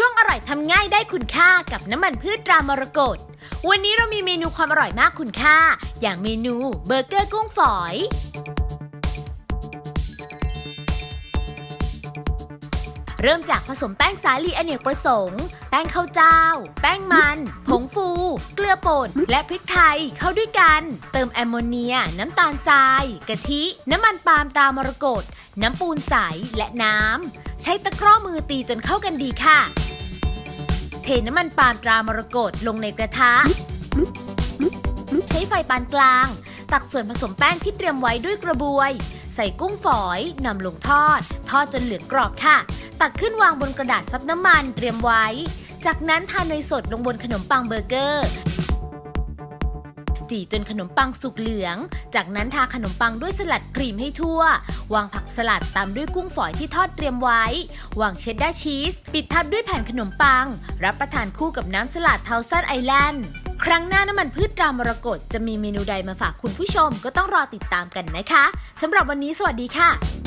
ช่วงอร่อยทำง่ายได้คุณค่ากับน้ำมันพืชตรามรกตวันนี้เรามีเมนูความอร่อยมากคุณค่า อย่างเมนูเบอร์เกอร์กุ้งฝอย เริ่มจากผสมแป้งสาลีอเนกประสงค์ แป้งข้าวเจ้า แป้งมัน ผงฟู เกลือป่น และพริกไทยเข้าด้วยกัน เติมแอมโมเนีย น้ำตาลทราย กะทิ น้ำมันปาล์มตรามรกตน้ำปูนใสและน้ำใช้ตะกร้อมือตีจนเข้ากันดีค่ะ ทน้ำมันปาล์มตรามรกตลงในกระทะ ใช้ไฟปานกลาง ตักส่วนผสมแป้งที่เตรียมไว้ด้วยกระบวย ใส่กุ้งฝอยนำลงทอด ทอดจนเหลืองกรอบค่ะ ตักขึ้นวางบนกระดาษซับน้ำมันเตรียมไว้ จากนั้นทาเนยสดลงบนขนมปังเบอร์เกอร์ จี่จนขนมปังสุกเหลือง จากนั้นทาขนมปังด้วยสลัดครีมให้ทั่ว วางผักสลัดตามด้วยกุ้งฝอยที่ทอดเตรียมไว้ วางเชดดาร์ชีส ปิดทับด้วยแผ่นขนมปัง รับประทานคู่กับน้ำสลัด Thousand Island ครั้งหน้าน้ำมันพืชตรามรกตจะมีเมนูใดมาฝากคุณผู้ชมก็ต้องรอติดตามกันนะคะสำหรับวันนี้สวัสดีค่ะ